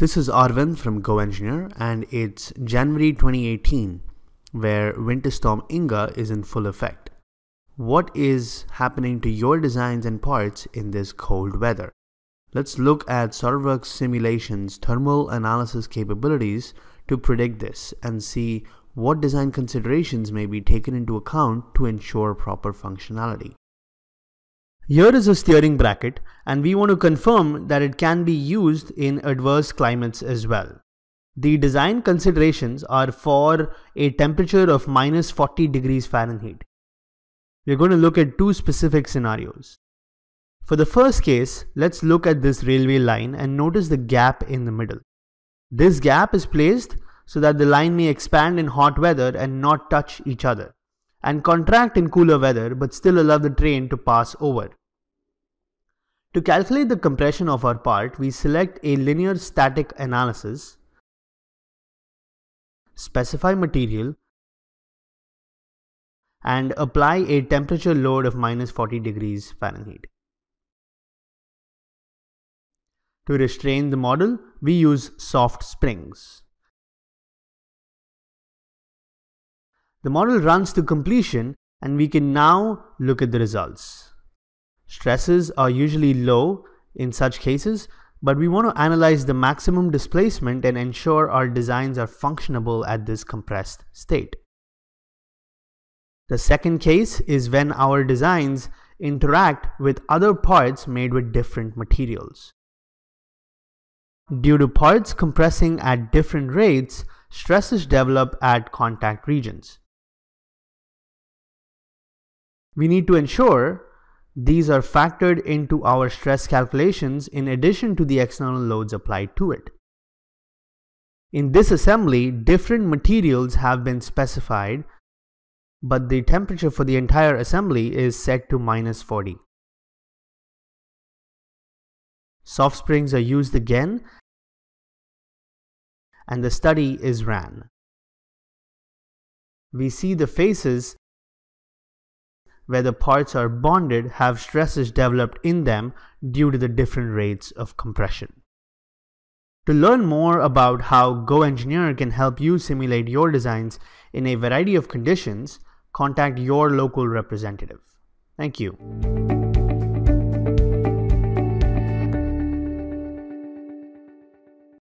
This is Arvind from GoEngineer and it's January 2018 where Winter Storm Inga is in full effect. What is happening to your designs and parts in this cold weather? Let's look at SOLIDWORKS simulation's thermal analysis capabilities to predict this and see what design considerations may be taken into account to ensure proper functionality. Here is a steering bracket and we want to confirm that it can be used in adverse climates as well. The design considerations are for a temperature of minus 40 degrees Fahrenheit. We're going to look at two specific scenarios. For the first case, let's look at this railway line and notice the gap in the middle. This gap is placed so that the line may expand in hot weather and not touch each other, and contract in cooler weather but still allow the train to pass over. To calculate the compression of our part, we select a linear static analysis, specify material, and apply a temperature load of minus 40 degrees Fahrenheit. To restrain the model, we use soft springs. The model runs to completion and we can now look at the results. Stresses are usually low in such cases, but we want to analyze the maximum displacement and ensure our designs are functionable at this compressed state. The second case is when our designs interact with other parts made with different materials. Due to parts compressing at different rates, stresses develop at contact regions. We need to ensure these are factored into our stress calculations in addition to the external loads applied to it. In this assembly, different materials have been specified, but the temperature for the entire assembly is set to minus 40. Soft springs are used again and the study is ran. We see the faces where the parts are bonded have stresses developed in them due to the different rates of compression. To learn more about how GoEngineer can help you simulate your designs in a variety of conditions, contact your local representative. Thank you.